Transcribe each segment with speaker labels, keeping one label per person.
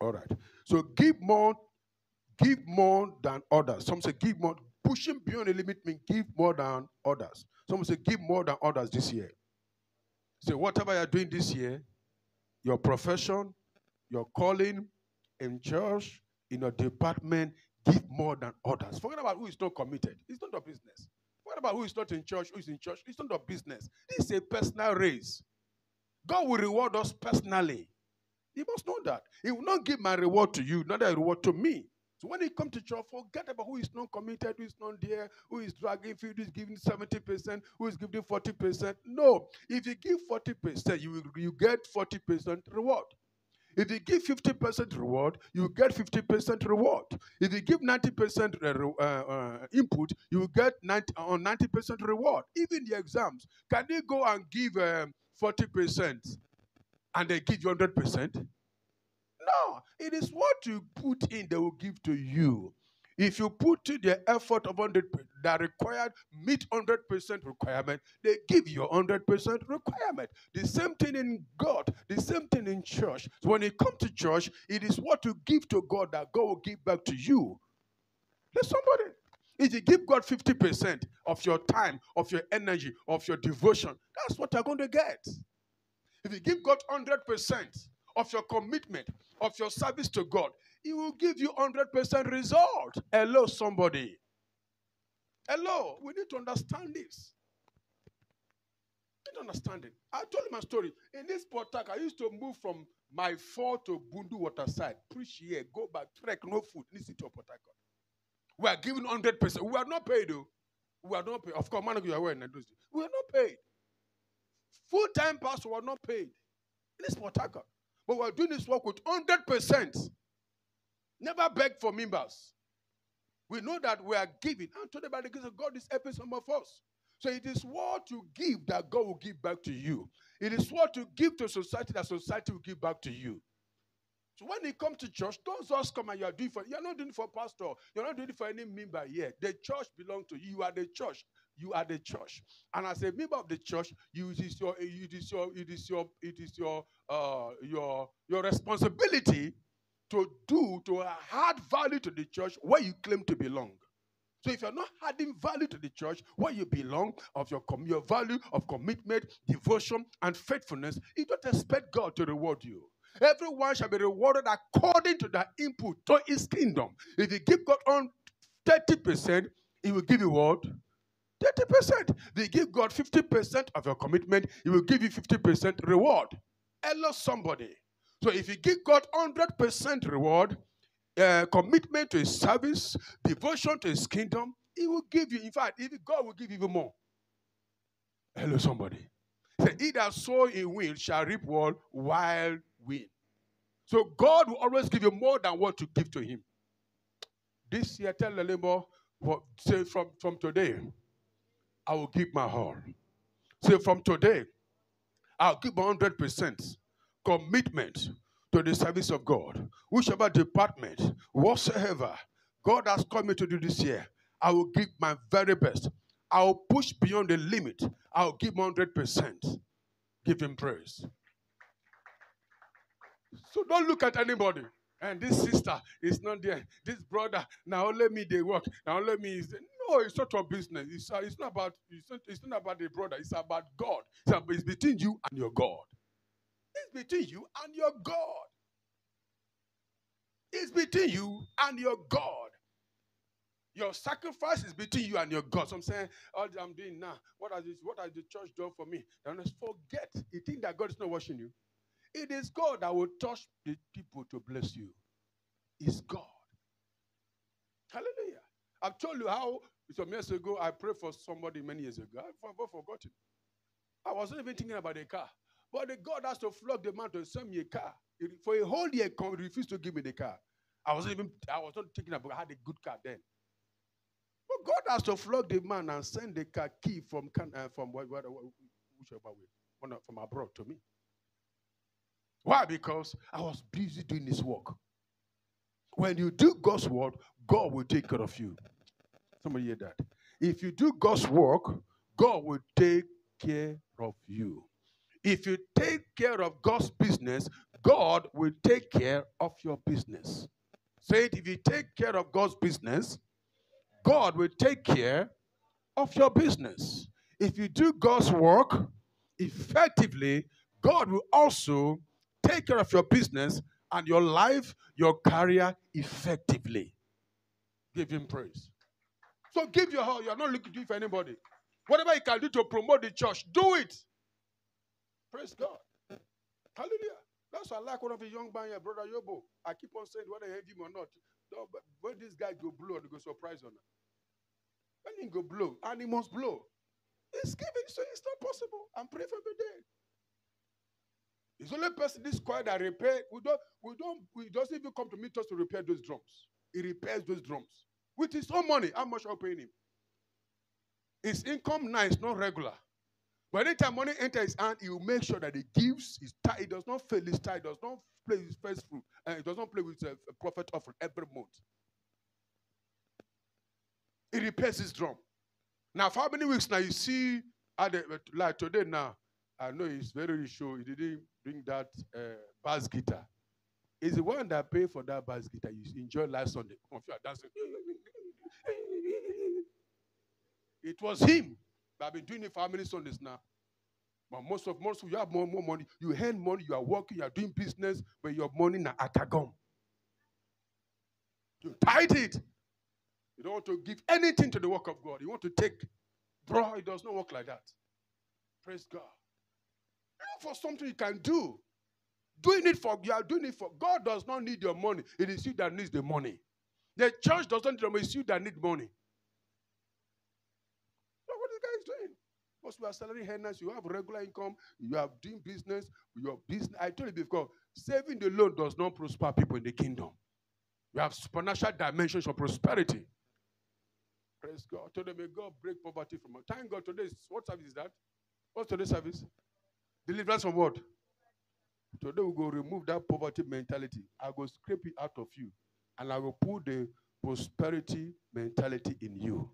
Speaker 1: All right. So give more, give more than others. Some say give more. Pushing beyond the limit means give more than others. Some say give more than others this year. Say whatever you're doing this year, your profession, your calling in church, in your department, give more than others. Forget about who is not committed. It's not your business. Forget about who is not in church, who is in church. It's not your business. This is a personal race. God will reward us personally. You must know that. He will not give my reward to you, not a reward to me. So when he come to church, forget about who is not committed, who is not there, who is dragging feet, who is giving 70%, who is giving 40%. No. If you give 40%, you will you get 40% reward. If you give 50% reward, you get 50% reward. If you give 90% uh, uh, input, you will get 90, on 90% reward. Even the exams, can they go and give um, 40% and they give you 100%? No, it is what you put in they will give to you. If you put in the effort of 100 that required meet 100% requirement, they give you 100% requirement. The same thing in God, the same thing in church. So when you come to church, it is what you give to God that God will give back to you. There's somebody. If you give God 50% of your time, of your energy, of your devotion, that's what you're going to get. If you give God 100%, of your commitment, of your service to God, He will give you 100% result. Hello, somebody. Hello, we need to understand this. We need to understand it. I told you my story. In this Port I used to move from my fort to Bundu Waterside, preach here, go back, trek, no food, listen to Port We are given 100%. We are not paid, though. We are not paid. Of course, man, you are aware. We are not paid. Full time pastor were not paid. In this Port but we're doing this work with 100%. Never beg for members. We know that we are giving. And today, by the grace of God, is helping some of us. So it is what you give that God will give back to you. It is what you give to society that society will give back to you. So when you come to church, don't just come and you are doing for you're not doing it for pastor, you're not doing it for any member here. The church belongs to you. You are the church. You are the church. And as a member of the church, you, it is your it is your it is your it is your uh your your responsibility to do to add value to the church where you claim to belong. So if you're not adding value to the church where you belong, of your, com- your value of commitment, devotion, and faithfulness, you don't expect God to reward you. Everyone shall be rewarded according to their input to his kingdom. If you give God on 30%, he will give you what? 30%. They give God 50% of your commitment, he will give you 50% reward. Hello, somebody. So if you give God 100% reward, uh, commitment to his service, devotion to his kingdom, he will give you, in fact, even God will give you even more. Hello, somebody. Say, he that sow in wind shall reap what? Wild win. So God will always give you more than what you give to Him. This year, tell the neighbor, say from, from today, I will give my all. Say from today, I'll give 100% commitment to the service of God. Whichever department, whatsoever God has called me to do this year, I will give my very best. I will push beyond the limit. I'll give 100%. Give Him praise. So don't look at anybody. And this sister is not there. This brother, now let me they work. Now let me. No, it's not your business. It's, uh, it's not about. It's not, it's not about the brother. It's about God. It's, about, it's between you and your God. It's between you and your God. It's between you and your God. Your sacrifice is between you and your God. So I'm saying, all I'm doing now, what has, this, what has the church done for me? Then forget. You think that God is not watching you? It is God that will touch the people to bless you. It's God. Hallelujah. I've told you how some years ago I prayed for somebody many years ago. I've forgotten. I wasn't even thinking about a car. But the God has to flog the man to send me a car. For a whole year, he refused to give me the car. I wasn't even I was not thinking about I had a good car then. But God has to flog the man and send the car key from uh, from whichever way, from abroad to me. Why? Because I was busy doing this work. When you do God's work, God will take care of you. Somebody hear that. If you do God's work, God will take care of you. If you take care of God's business, God will take care of your business. Say it if you take care of God's business, God will take care of your business. If you do God's work effectively, God will also take care of your business and your life, your career effectively. Give him praise. So give your heart. You are not looking for anybody. Whatever you can do to promote the church, do it. Praise God. Hallelujah. That's why I like one of the young man here, brother Yobo. I keep on saying whether I have him or not. No, but when this guy go blow, they go surprise on him. When he go blow, and he must blow. It's giving, so it's not possible. I'm praying for every day. It's only person this choir that repair. We don't, we don't, we doesn't even come to meet us to repair those drums. He repairs those drums with his own money. How much are you paying him? His income now is not regular. But anytime money enters his hand, he will make sure that he gives his tithe. He does not fail his tithe, does not play his first fruit, and he does not play with uh, a, a profit offering every month. He repairs his drum. Now, for how many weeks now you see, uh, like today now, I know it's very sure he didn't bring that uh, bass guitar. Is the one that paid for that bass guitar you enjoyed last Sunday. Come on, you are dancing. It was him that I've been doing it for how many Sundays now? But most of most of you have more, more money. You earn money, you are working, you are doing business, but your money na atagom. You tight it. You don't want to give anything to the work of God. You want to take, bro, it does not work like that. Praise God. Look for something you can do. Doing it for you are doing it for God does not need your money. It is you that needs the money. The church doesn't need the money, it's you that need money. Look what this guy is doing. Most you are salary earners, you have regular income, you are doing business, your business. I told you before, saving the loan does not prosper people in the kingdom. You have supernatural dimensions of prosperity. Praise God. Today, may God break poverty from us. Thank God. Today, what service is that? What's today's service? Deliverance from what? Today we go remove that poverty mentality. I go scrape it out of you. And I will put the prosperity mentality in you.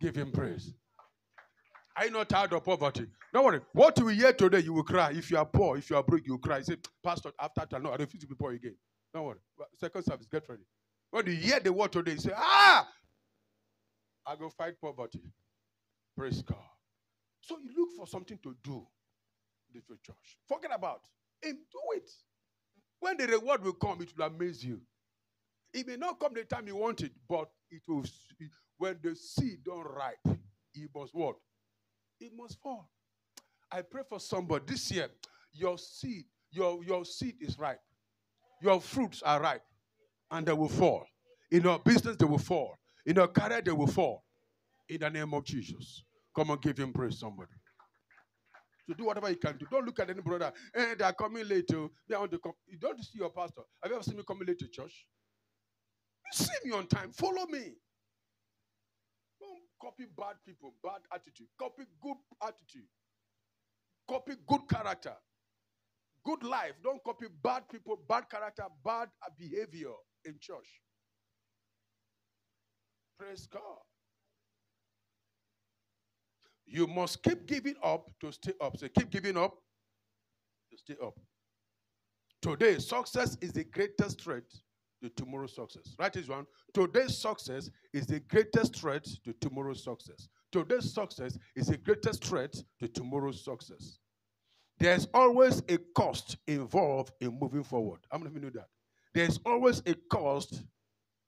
Speaker 1: Give him praise. Are you not tired of poverty? Don't worry. What you hear today, you will cry. If you are poor, if you are broke, you will cry. Say, Pastor, after that, no, I refuse to be poor again. Don't worry. Second service, get ready. When you hear the word today, you say, Ah, I go fight poverty. Praise God. So you look for something to do in the church. Forget about and do it. When the reward will come, it will amaze you. It may not come the time you want it, but it will. When the seed don't ripe, it must what? It must fall. I pray for somebody this year. Your seed, your, your seed is ripe. Your fruits are ripe, and they will fall. In your business, they will fall. In your career, they will fall. In the name of Jesus. Come and give him praise, somebody to do whatever you can do. Don't look at any brother. Eh, they are coming late. Oh. They want to come. You don't see your pastor. Have you ever seen me coming late to church? You see me on time. Follow me. Don't copy bad people, bad attitude. Copy good attitude. Copy good character. Good life. Don't copy bad people, bad character, bad behavior in church. Praise God. You must keep giving up to stay up. So keep giving up to stay up. Today, success is the greatest threat to tomorrow's success. Right is one. Today's success is the greatest threat to tomorrow's success. Today's success is the greatest threat to tomorrow's success. There's always a cost involved in moving forward. How many of you know that? There's always a cost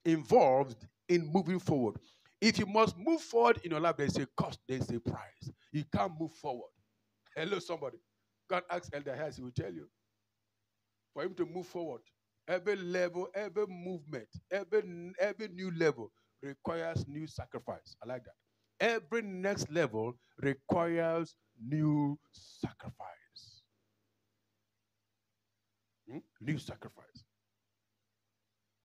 Speaker 1: involved in moving forward. If you must move forward in your life, there's a cost, there's a price. You can't move forward. Hello, somebody. God ask Elder Harris, he will tell you. For him to move forward, every level, every movement, every, every new level requires new sacrifice. I like that. Every next level requires new sacrifice. Hmm? New sacrifice.